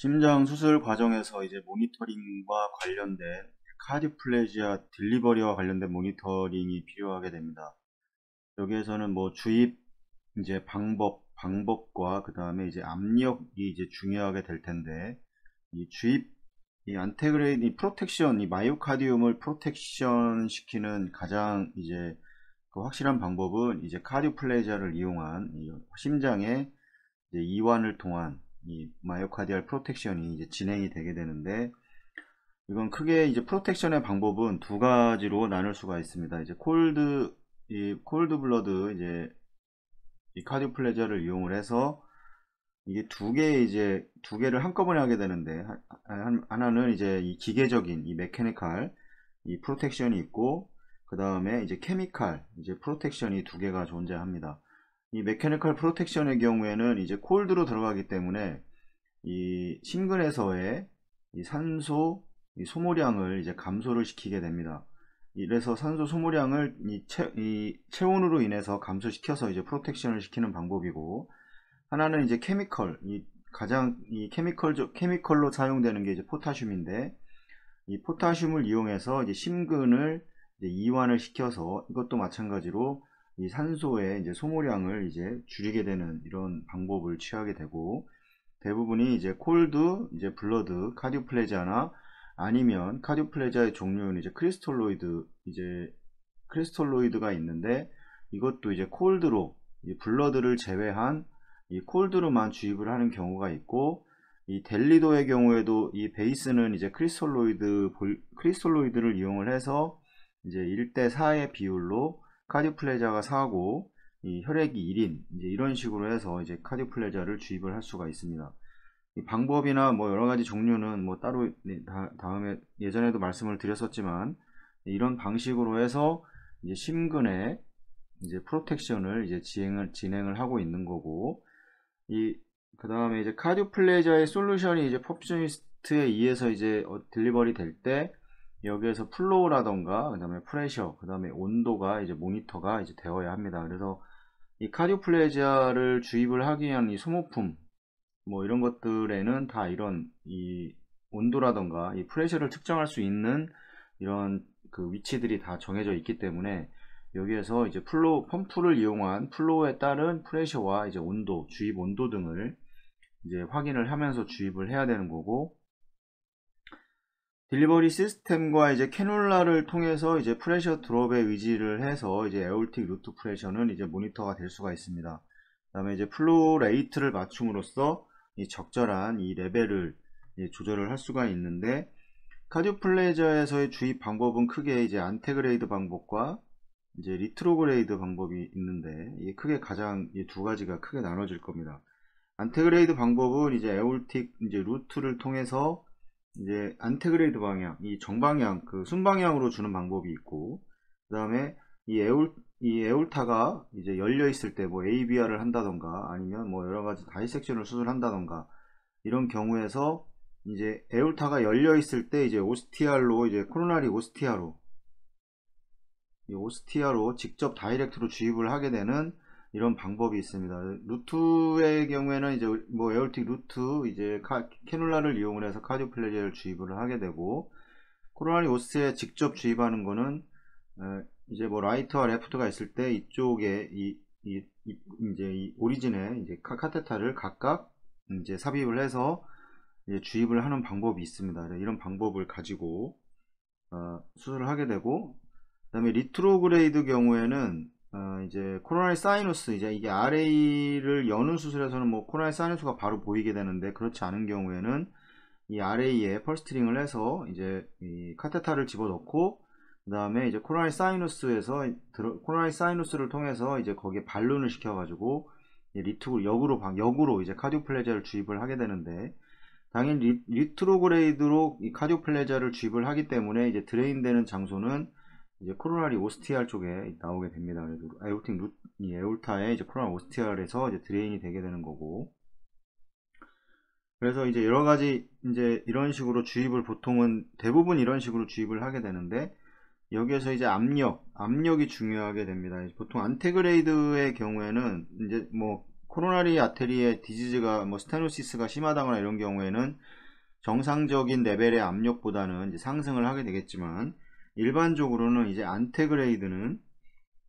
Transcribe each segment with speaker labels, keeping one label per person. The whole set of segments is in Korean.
Speaker 1: 심장 수술 과정에서 이제 모니터링과 관련된 cardioplegia delivery와 관련된 모니터링이 필요하게 됩니다. 여기에서는 뭐 주입 이제 방법 방법과 그 다음에 이제 압력이 이제 중요하게 될 텐데 이 주입 이 antegrade 이 protection 이 myocardium을 protection 시키는 가장 이제 그 확실한 방법은 이제 cardioplegia를 이용한 심장의 이완을 통한 이 myocardial protection이 이제 진행이 되게 되는데 이건 크게 이제 protection의 방법은 두 가지로 나눌 수가 있습니다. 이제 cold 이 cold blood 이제 이 cardioplegia를 이용을 해서 이게 두 개 이제 두 개를 한꺼번에 하게 되는데 하나는 이제 이 기계적인 이 mechanical 이 protection이 있고 그 다음에 이제 케미칼 이제 프로텍션이 두 개가 존재합니다. 이 mechanical protection의 경우에는 이제 cold로 들어가기 때문에 이 심근에서의 이 산소 이 소모량을 이제 감소를 시키게 됩니다. 이래서 산소 소모량을 이, 체, 이 체온으로 인해서 감소시켜서 이제 protection을 시키는 방법이고 하나는 이제 chemical 이 가장 이 chemical chemical로 사용되는 게 이제 포타슘인데 이 포타슘을 이용해서 이제 심근을 이제 이완을 시켜서 이것도 마찬가지로 이 산소의 이제 소모량을 이제 줄이게 되는 이런 방법을 취하게 되고 대부분이 이제 cold, 이제 blood, cardioplegia나 아니면 cardioplegia의 종류는 이제 crystalloid, 이제 crystalloid가 있는데 이것도 이제 cold로 blood를 제외한 이 cold로만 주입을 하는 경우가 있고 이 del Nido의 경우에도 이 베이스는 이제 crystalloid crystalloid를 이용을 해서 이제 1대 4의 비율로 cardioplegia가 4고 이 혈액이 1인 이제 이런 식으로 해서 이제 cardioplegia를 주입을 할 수가 있습니다. 방법이나 뭐 여러 가지 종류는 뭐 따로 네, 다, 다음에 예전에도 말씀을 드렸었지만 이런 방식으로 해서 이제 심근에 이제 protection을 이제 진행을 진행을 하고 있는 거고 이 그 다음에 이제 cardioplegia의 solution이 이제 perfusionist에 의해서 이제 어, delivery 될 때 여기에서 flow라던가 그 다음에 pressure 그 다음에 온도가 이제 모니터가 이제 되어야 합니다. 그래서 이 cardioplegia를 주입을 하기 위한 이 소모품 뭐 이런 것들에는 다 이런 이 온도라던가 이 pressure를 측정할 수 있는 이런 그 위치들이 다 정해져 있기 때문에 여기에서 이제 flow pump를 이용한 flow에 따른 pressure와 이제 온도, 주입 온도 등을 이제 확인을 하면서 주입을 해야 되는 거고 delivery system과 이제 cannula를 통해서 이제 pressure drop에 의지를 해서 이제 aortic root pressure는 이제 모니터가 될 수가 있습니다. 그 다음에 이제 flow rate를 맞춤으로써 이 적절한 이 레벨을 조절을 할 수가 있는데 cardioplegia에서의 주입 방법은 크게 이제 antegrade 방법과 이제 retrograde 방법이 있는데 크게 가장 이 두 가지가 크게 나눠질 겁니다. antegrade 방법은 이제 aortic 이제 root를 통해서 이제 antegrade 방향, 이 정방향, 그 순방향으로 주는 방법이 있고, 그 다음에 이 aor-, 이 aorta가 이제 열려 있을 때 뭐 AVR을 한다던가 아니면 뭐 여러 가지 dissection을 수술한다던가 이런 경우에서 이제 aorta가 열려 있을 때 이제 오스티알로 이제 코로나리 오스티아로 이 오스티아로 직접 다이렉트로 주입을 하게 되는 이런 방법이 있습니다. root의 경우에는 이제 뭐 aortic root 이제 카, cannula를 이용을 해서 cardioplegia를 주입을 하게 되고 coronary os에 직접 주입하는 거는 에, 이제 뭐 right와 left가 있을 때 이쪽에 이, 이, 이 이제 이 origin에 이제 catheter를 각각 이제 삽입을 해서 이제 주입을 하는 방법이 있습니다. 이런 방법을 가지고 어, 수술을 하게 되고 그 다음에 retrograde 경우에는 어, 이제 coronary sinus 이제 이게 RA를 여는 수술에서는 뭐 coronary sinus가 바로 보이게 되는데 그렇지 않은 경우에는 이 RA에 purse-string을 해서 이제 이 catheter를 집어넣고 그 다음에 이제 coronary sinus에서 coronary sinus를 통해서 이제 거기에 balloon을 시켜가지고 리트로 역으로 역으로 이제 cardioplegia를 주입을 하게 되는데 당연히 re, trograde로 이 cardioplegia를 주입을 하기 때문에 이제 drain되는 장소는 이제 coronary ostial 쪽에 나오게 됩니다. aortic roo, 이 aorta에 이제 coronary ostial에서 이제 drain이 되게 되는 거고. 그래서 이제 여러 가지 이제 이런 식으로 주입을 보통은 대부분 이런 식으로 주입을 하게 되는데 여기에서 이제 압력, 압력이 중요하게 됩니다. 보통 antegrade의 경우에는 이제 뭐 coronary artery의 disease가 뭐 stenosis가 심하다거나 이런 경우에는 정상적인 레벨의 압력보다는 상승을 하게 되겠지만 일반적으로는 이제 antegrade는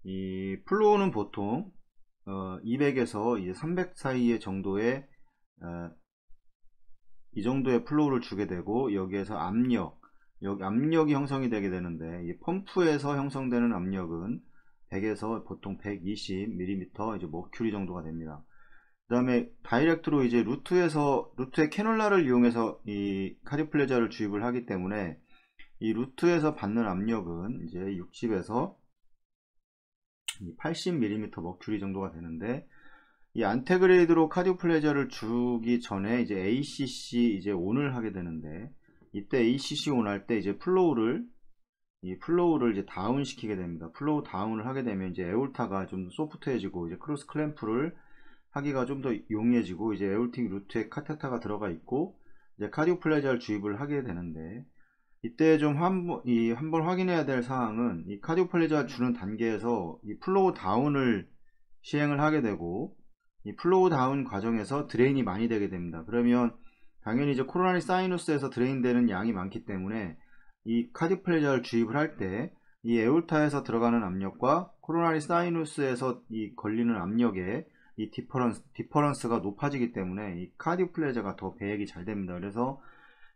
Speaker 1: 이 flow는 보통 어 200에서 이제 300 사이의 정도의 어 이 정도의 flow를 주게 되고 여기에서 압력 여기 압력이 형성이 되게 되는데 이 펌프에서 형성되는 압력은 100에서 보통 120mm 이제 머큐리 정도가 됩니다. 그 다음에 다이렉트로 이제 루트에서 루트의 캐놀라를 이용해서 이 카디플레자를 주입을 하기 때문에 이 루트에서 받는 압력은 이제 60에서 80mm 머큐리 정도가 되는데 이 안테그레이드로 카디오플레저를 주기 전에 이제 ACC 이제 온을 하게 되는데 이때 ACC on 할 때 이제 flow를 이 flow를 이제 down 시키게 됩니다. flow down을 하게 되면 이제 aorta가 좀 soft해지고 이제 cross clamp를 하기가 좀 더 용이해지고 이제 aortic root에 catheter가 들어가 있고 이제 cardioplegia를 주입을 하게 되는데 이때 좀 한번 확인해야 될 사항은 이 cardioplegia 주는 단계에서 이 flow down을 시행을 하게 되고 이 flow down 과정에서 drain이 많이 되게 됩니다. 그러면 당연히 이제 coronary sinus에서 drain 되는 양이 많기 때문에 이 cardioplegia를 주입을 할 때 이 aorta에서 들어가는 압력과 coronary sinus에서 이 걸리는 압력의 이 difference, difference가 높아지기 때문에 이 cardioplegia가 더 배액이 잘 됩니다. 그래서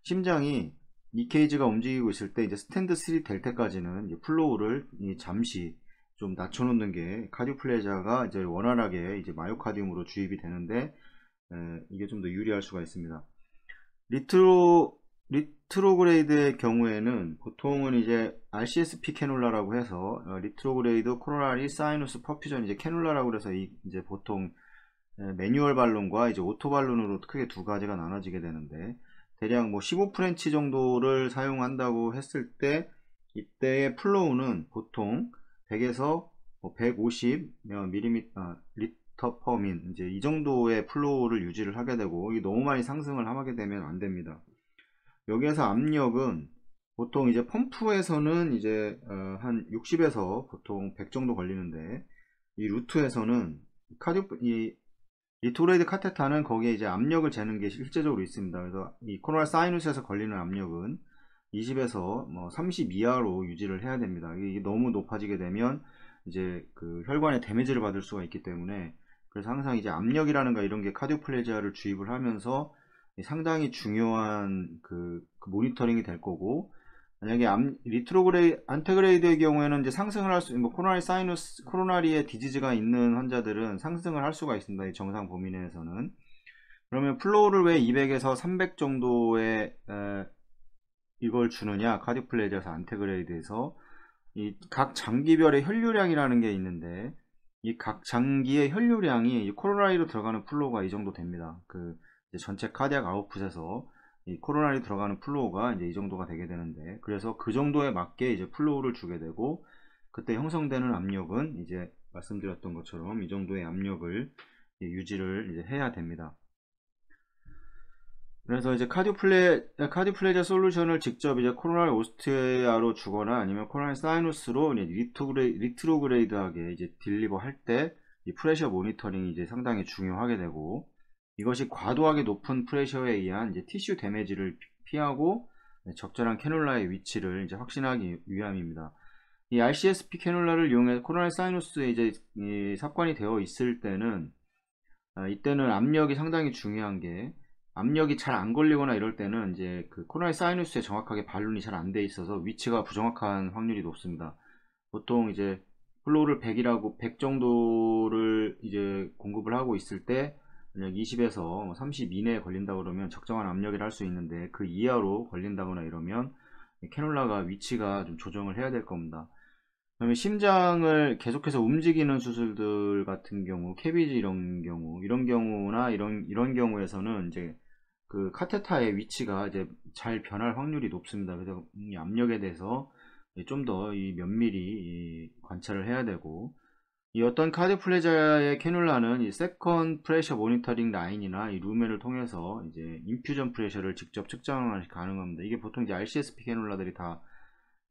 Speaker 1: 심장이 이 케이지가 움직이고 있을 때 이제 standstill 될 때까지는 이제 flow를 잠시 좀 낮춰놓는 게 cardioplegia가 이제 원활하게 이제 myocardium으로 주입이 되는데 에, 이게 좀 더 유리할 수가 있습니다. retro retrograde의 경우에는 보통은 이제 RCSP cannula라고 해서 어, retrograde coronary sinus perfusion 이제 cannula라고 해서 이, 제 보통 manual balloon과 이제 auto balloon으로 크게 두 가지가 나눠지게 되는데 대략 뭐 15 French 정도를 사용한다고 했을 때 이때의 flow는 보통 100에서 150mm 아, 리터 per min 이제 이 정도의 flow를 유지를 하게 되고 이게 너무 많이 상승을 하게 되면 안 됩니다. 여기에서 압력은 보통 이제 펌프에서는 이제 어, 한 60에서 보통 100 정도 걸리는데 이 root에서는 cardio 이 retrograde catheter는 거기에 이제 압력을 재는 게 실제적으로 있습니다. 그래서 이 coronary sinus에서 걸리는 압력은 20에서 뭐 30 이하로 유지를 해야 됩니다. 이게 너무 높아지게 되면 이제 그 혈관에 damage를 받을 수가 있기 때문에 그래서 항상 이제 압력이라는가 이런 게 cardioplegia를 주입을 하면서 상당히 중요한 그, 그 모니터링이 될 거고 만약에 암, retrogra antegrade의 경우에는 이제 상승을 할 수, 뭐 coronary sinus, coronary에 disease가 있는 환자들은 상승을 할 수가 있습니다. 이 정상 범위 내에서는. 그러면 flow를 왜 200에서 300 정도의 에, 이걸 주느냐 cardioplegia에서 antegrade에서 이 각 장기별의 혈류량이라는 게 있는데 이 각 장기의 혈류량이 coronary로 들어가는 flow가 이 정도 됩니다. 그 전체 cardiac output에서 이 coronary 들어가는 flow가 이제 이 정도가 되게 되는데 그래서 그 정도에 맞게 이제 flow를 주게 되고 그때 형성되는 압력은 이제 말씀드렸던 것처럼 이 정도의 압력을 유지를 이제 해야 됩니다. 그래서 이제 cardiople cardioplegia solution을 직접 이제 coronary ostia로 주거나 아니면 coronary sinus로 retrogra, retrograde하게 이제 deliver 할 때 이 프레셔 모니터링이 이제 상당히 중요하게 되고 이것이 과도하게 높은 프레셔에 의한 티슈 데미지를 피하고 적절한 캐놀라의 위치를 이제 확신하기 위함입니다. 이 RCSP 캐놀라를 이용해 코로나 사이누스에 이제 삽관이 되어 있을 때는 아, 이때는 압력이 상당히 중요한 게 압력이 잘 안 걸리거나 이럴 때는 이제 그 코로나 사이누스에 정확하게 발룬이 잘 안 돼 있어서 위치가 부정확한 확률이 높습니다. 보통 이제 flow를 100이라고 100 정도를 이제 공급을 하고 있을 때 만약 20에서 30 이내에 걸린다 그러면 적정한 압력이라 할 수 있는데 그 이하로 걸린다거나 이러면 cannula가 위치가 좀 조정을 해야 될 겁니다. 그다음에 심장을 계속해서 움직이는 수술들 같은 경우, CABG 이런 경우, 이런 경우나 이런 이런 경우에서는 이제 그 catheter의 위치가 이제 잘 변할 확률이 높습니다. 그래서 이 압력에 대해서 좀 더 이 면밀히 관찰을 해야 되고 이 어떤 cardioplegia의 cannula는 이 second pressure monitoring line이나 이 lumen을 통해서 이제 infusion pressure를 직접 측정이 가능합니다. 이게 보통 이제 RCSP cannula들이 다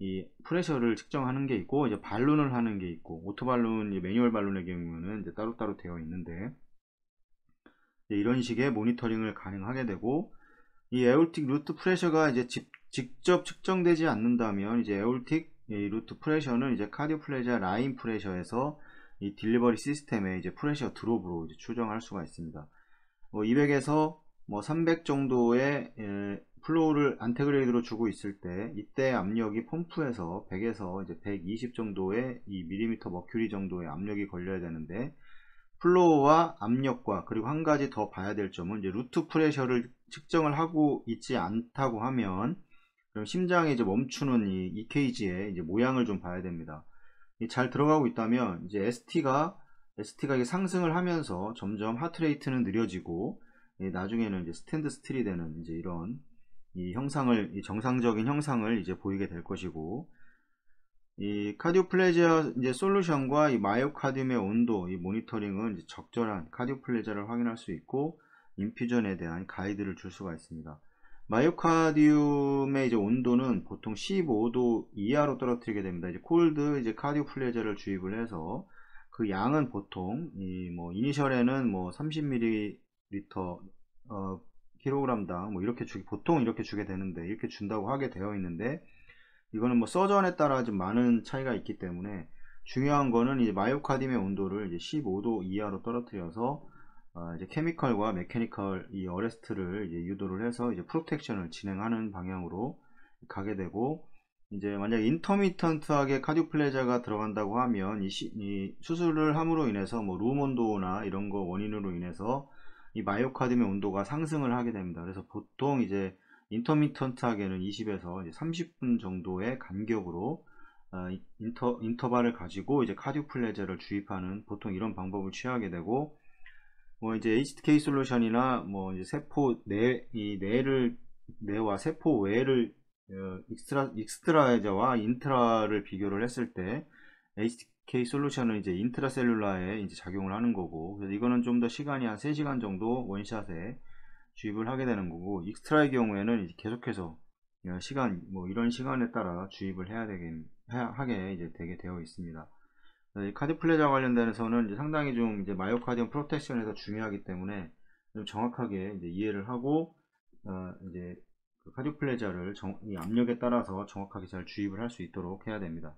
Speaker 1: 이 pressure를 측정하는 게 있고 이제 balloon을 하는 게 있고 auto balloon, manual balloon의 경우는 이제 따로따로 되어 있는데 이런 식의 모니터링을 가능하게 되고 이 aortic root pressure가 이제 직, 직접 측정되지 않는다면 이제 aortic 이 root pressure는 이제 cardioplegia line pressure에서 이 delivery system의 이제 pressure drop으로 이제 추정할 수가 있습니다. 뭐 200에서 뭐 300 정도의 예, flow를 antegrade로 주고 있을 때 이때 압력이 펌프에서 100에서 이제 120 정도의 이 millimeter mercury 정도의 압력이 걸려야 되는데 flow와 압력과 그리고 한 가지 더 봐야 될 점은 이제 root pressure를 측정을 하고 있지 않다고 하면 그럼 심장이 이제 멈추는 이 EKG의 이제 모양을 좀 봐야 됩니다. 잘 들어가고 있다면 이제 ST가 ST가 이게 상승을 하면서 점점 heart rate는 느려지고 나중에는 이제 standstill이 되는 이제 이런 이 형상을 이 정상적인 형상을 이제 보이게 될 것이고 이 카디오플레지아 이제 솔루션과 이 마이오카디움의 온도 이 모니터링은 적절한 카디오플레지아를 확인할 수 있고 인퓨전에 대한 가이드를 줄 수가 있습니다. 마이오카디움의 이제 온도는 보통 15도 이하로 떨어뜨리게 됩니다. 이제 콜드 이제 카디오플레지아를 주입을 해서 그 양은 보통 이 뭐 이니셜에는 뭐 30ml 어, 킬로그램당 뭐 이렇게 주기 보통 이렇게 주게 되는데 이렇게 준다고 하게 되어 있는데 이거는 뭐 서전에 따라 좀 많은 차이가 있기 때문에 중요한 거는 이제 myocardium의 온도를 이제 15도 이하로 떨어뜨려서 어 이제 chemical과 mechanical 이 arrest를 유도를 해서 이제 protection을 진행하는 방향으로 가게 되고 이제 만약 intermittent하게 cardioplegia가 들어간다고 하면 이, 시, 이 수술을 함으로 인해서 뭐 룸 온도나 이런 거 원인으로 인해서 이 myocardium의 온도가 상승을 하게 됩니다. 그래서 보통 이제 intermittent하게는 20에서 30분 정도의 간격으로 어, 인터, 인터벌을 가지고 이제 cardioplegia를 주입하는 보통 이런 방법을 취하게 되고 뭐 이제 HTK 솔루션이나 뭐 이제 세포 내, 이 내를 내와 세포 외를 어, extra, extracellular와 intra를 비교를 했을 때 HTK 솔루션은 이제 intracellular에 이제 작용을 하는 거고 그래서 이거는 좀 더 시간이 한 3시간 정도 one shot에 주입을 하게 되는 거고 익스트라의 경우에는 계속해서 시간 뭐 이런 시간에 따라 주입을 해야 되긴 하게 이제 되게 되어 있습니다. 카디플레자 이제 상당히 좀 이제 마이오카디움 프로텍션에서 중요하기 때문에 좀 정확하게 이해를 하고 어 이제 그 카디플레자를 정, 이 압력에 따라서 정확하게 잘 주입을 할 수 있도록 해야 됩니다.